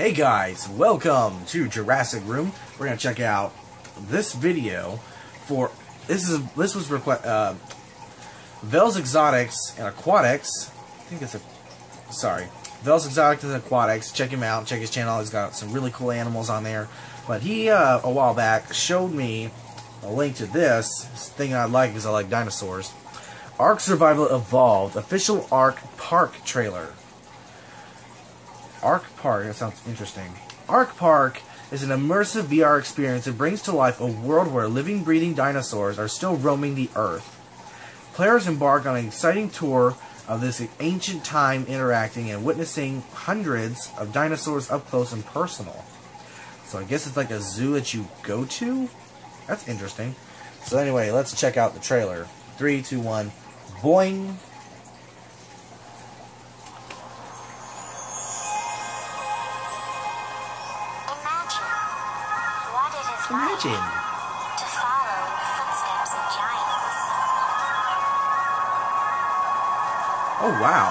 Hey guys, welcome to Jurassic Room. We're gonna check out this video for this is this was request uh, Vels Exotics and Aquatics. I think it's a sorry. Vels Exotics and Aquatics. Check him out. Check his channel. He's got some really cool animals on there. But he uh, a while back showed me a link to this thing I like because I like dinosaurs. Ark Survival Evolved official Ark Park trailer. Ark Park, that sounds interesting. Ark Park is an immersive VR experience that brings to life a world where living, breathing dinosaurs are still roaming the earth. Players embark on an exciting tour of this ancient time interacting and witnessing hundreds of dinosaurs up close and personal. So I guess it's like a zoo that you go to? That's interesting. So anyway, let's check out the trailer. Three, two, one, boing. Giants. Oh wow.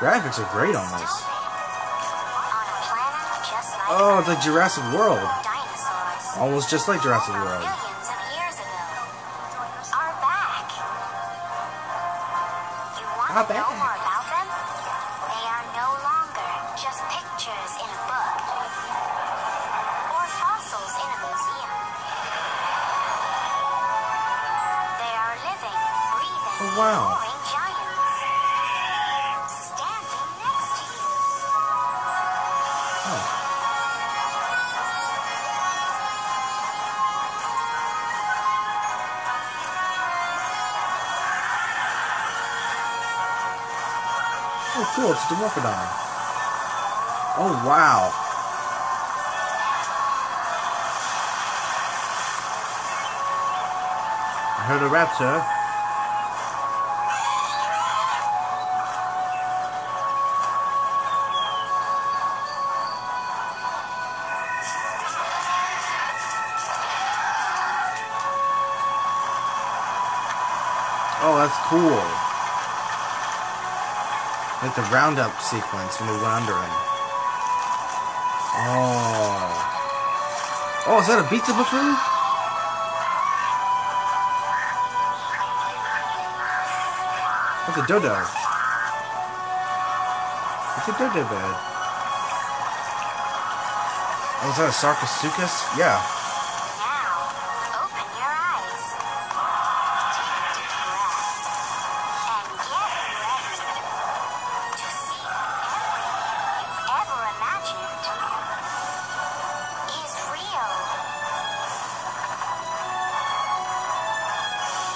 Graphics are great on this. On a planet just like Oh, like Jurassic World. Almost just like Jurassic World. Millions of years ago are back. You want Are to know back. more about them? They are no longer just pictures in a book fossils in a museum. They are living, breathing, Oh, wow. roaring giants standing next to you. Oh. Oh, cool, it's Dimorphodon. Oh, wow. I heard a raptor. Oh, that's cool. Like the roundup sequence when we went under him. Oh. Oh, is that a pizza buffoon? That's a dodo. It's a dodo bird. Oh, is that a sarcosuchus? Yeah. Now, open your eyes. Take a deep breath. And get ready to see everything you've ever imagined is real.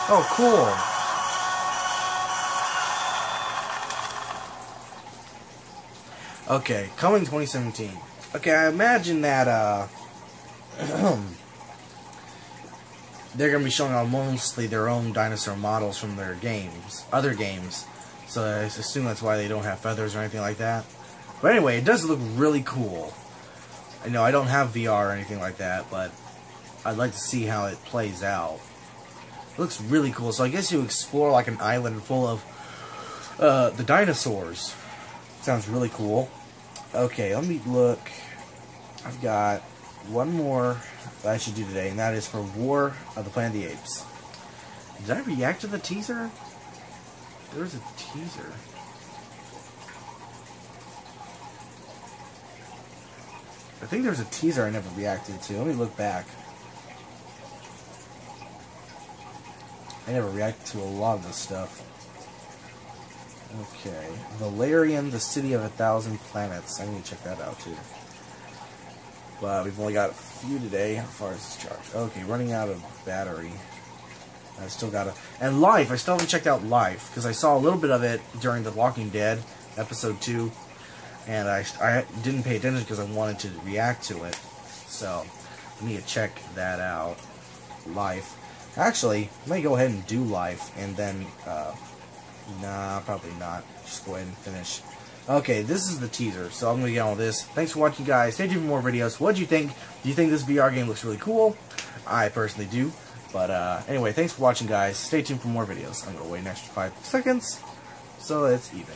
Oh, cool. Okay, coming 2017. Okay, I imagine that uh, they're gonna be showing off mostly their own dinosaur models from their games, other games. So I assume that's why they don't have feathers or anything like that. But anyway, it does look really cool. I know I don't have VR or anything like that, but I'd like to see how it plays out. It looks really cool. So I guess you explore like an island full of uh, the dinosaurs. Sounds really cool. Okay, let me look. I've got one more that I should do today, and that is for War of the Planet of the Apes. Did I react to the teaser? There was a teaser. I think there's a teaser I never reacted to. Let me look back. I never reacted to a lot of this stuff. Okay. Valerian, the city of a thousand planets. I need to check that out too. But we've only got a few today. How far is this charge? Okay, running out of battery. I still gotta. And Life, I still haven't checked out Life because I saw a little bit of it during The Walking Dead episode 2. And I, I didn't pay attention because I wanted to react to it. So, I need to check that out. Life. Actually, I may go ahead and do Life and then. Uh, Nah, probably not. Just go ahead and finish. Okay, this is the teaser, so I'm going to get on with this. Thanks for watching, guys. Stay tuned for more videos. What do you think? Do you think this VR game looks really cool? I personally do. But uh, anyway, thanks for watching, guys. Stay tuned for more videos. I'm gonna wait an extra five seconds, so it's even.